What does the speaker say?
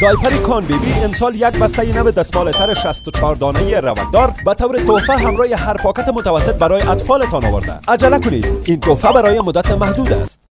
دایپر کان بیبی امسال یک بسته نو دستمالتر 64 دانه رواندار به طور تحفه همراه هر پاکت متوسط برای اطفالتان آورده. عجله کنید. این تحفه برای مدت محدود است.